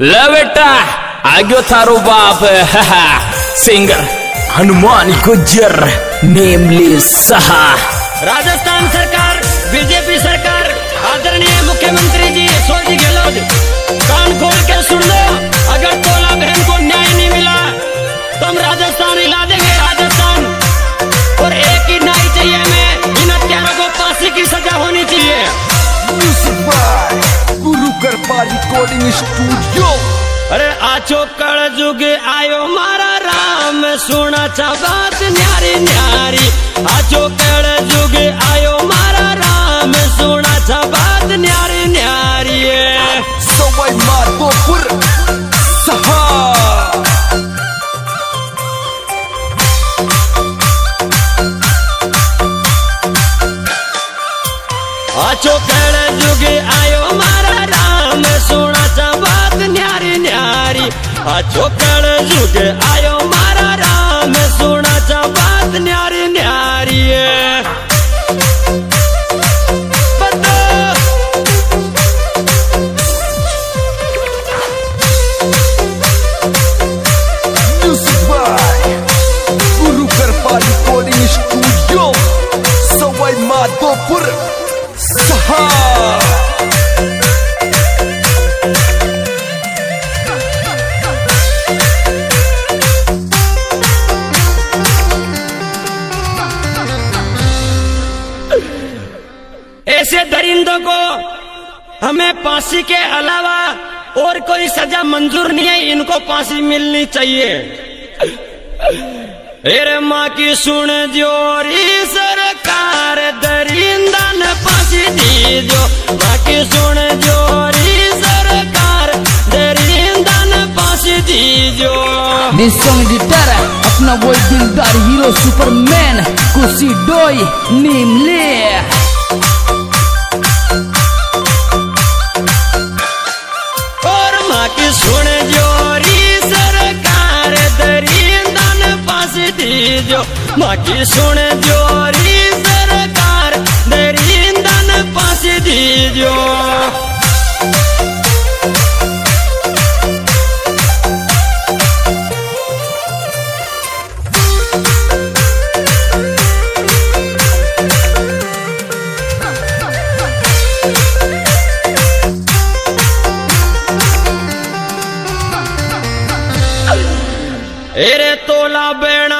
ले बेटा आगे थारो बाप सिंगर हनुमान गुज्जर नेमली सहा राजस्थान सरकार बीजेपी सरकार आदरणीय मुख्यमंत्री जी, सोजी गहलोत। कान खोल के सुन लो, अगर तोला सुना चा बात न्यारी न्यारी। आचो कल जुग आयो मारा राम। सुना चा बात न्यारी न्यारी सवाई माधोपुर सहा। आचो कल जुग आयो मारा राम। सुना चा बात न्यारी न्यारी। आचो कल जुग आयो ऐसे दरिंदों को हमें फांसी के अलावा और कोई सजा मंजूर नहीं है, इनको फांसी मिलनी चाहिए। अरे माँ की सुन जोरी सरकार दरिंदा ने फांसी दीजो माँ की सुन जोरी सरकार दरिंदा ने फांसी This song ditara अपना वो दिलदार हीरो सुपरमैन कुसी डोई नीमले और फांसी दीजो सुन जोरी सरकार दरिंदा ने फांसी दीजो तोला बेणान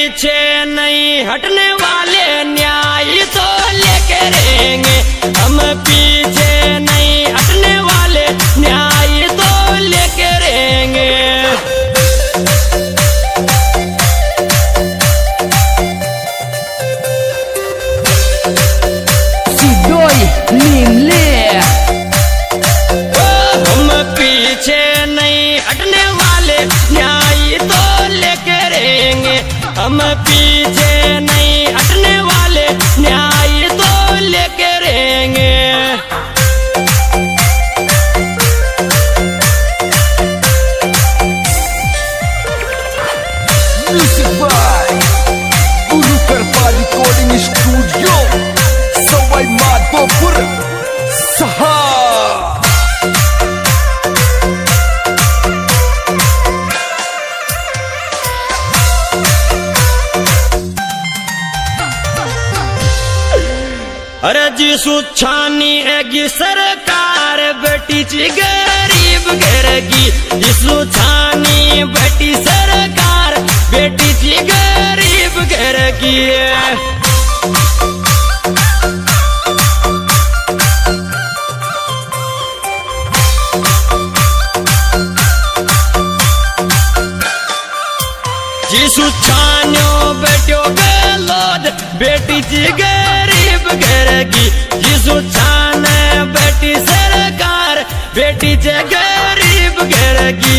पीछे नहीं हटने वाले न्याय तो लेके रहेंगे। हम पीछे नहीं हटने वाले न्याय तो लेके रहेंगे। नीमले। हम पीछे नहीं हम पीछे नहीं हटने वाले। न्याय तो लेके रहेंगे। स्टूडियो सवाई माधोपुर सहा अरे जी सुछानी एगी सरकार, बेटी ची गरीब घर की जी सुछानी बेटी सरकार, बेटी ची गरीब घर की जीसु छानो बेटियो गलोद बेटी ची घर की। जीसु छाने बेटी सरकार बेटी चे गरीब घर की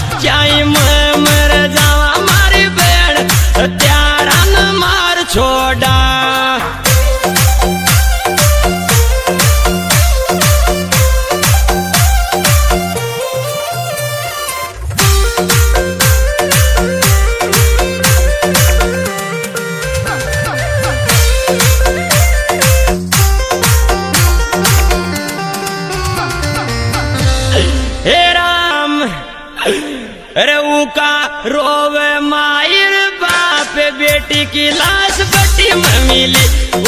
छोड़ा मैं मर जावा मारी बेड़ अरे का रोवे मायर बाप, बेटी की लाश बटी मिली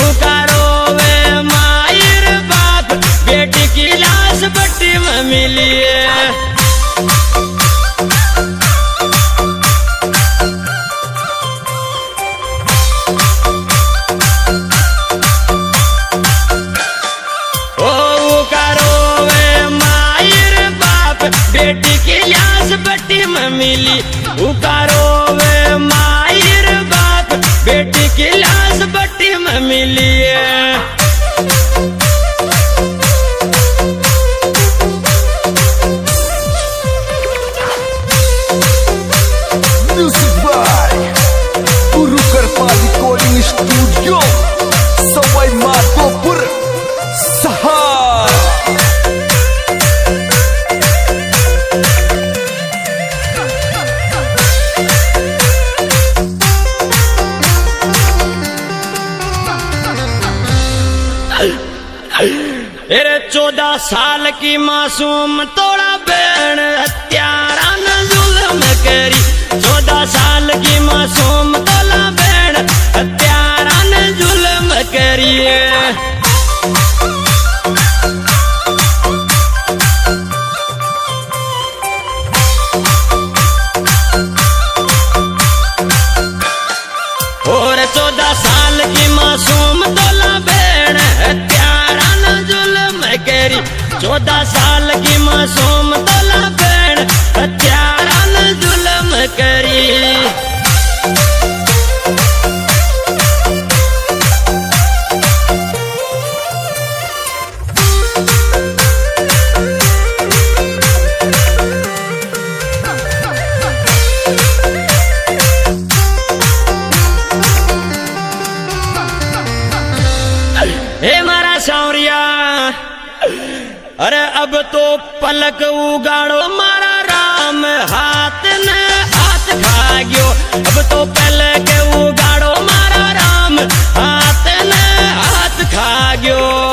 उका रोवे मायर बाप, बेटी की लाश बटी मिली मिली उका चौदह साल की मासूम तोड़ा बहन हत्यारा न जुलम करी। चौदह साल की मासूम तोला बहन हत्यारा न जुलम करिए अरे अब तो पलक उगाड़ो। मारा राम हाथ ने हाथ खा गयो अब तो पलक उगाड़ो। मारा राम हाथ ने हाथ खा गयो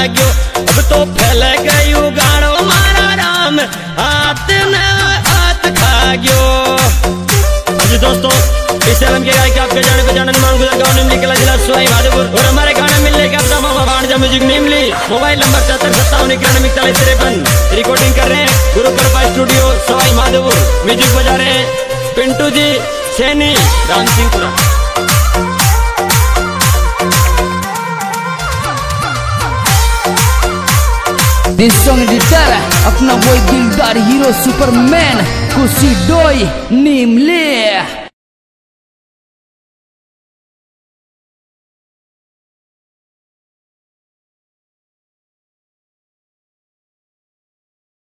हाथ अब तो पहले के यू गाड़ो मारा राम, हाथ ने हाथ खा गयो। दोस्तों, इस सैलम के गायक आपके जाने पहचाने मान गुजर गाँव, निमली किला जिला सुहाई भादुपुर और हमारे गाना मिलने का अपना मामा भाणजा म्यूज़िक निमली। मोबाइल नंबर चौहत्तर सत्तावन इक्यानवे इकतालीस तिरपन। रिकॉर्डिंग कर रहे हैं गुरु कृपा स्टूडियो सवाई माधोपुर म्यूज़िक बजा रहे हैं Pintu ji, Saini, Ram Singhpura This song editor अपना वही दिलदार हीरो सुपरमैन कुशी डोई नीमले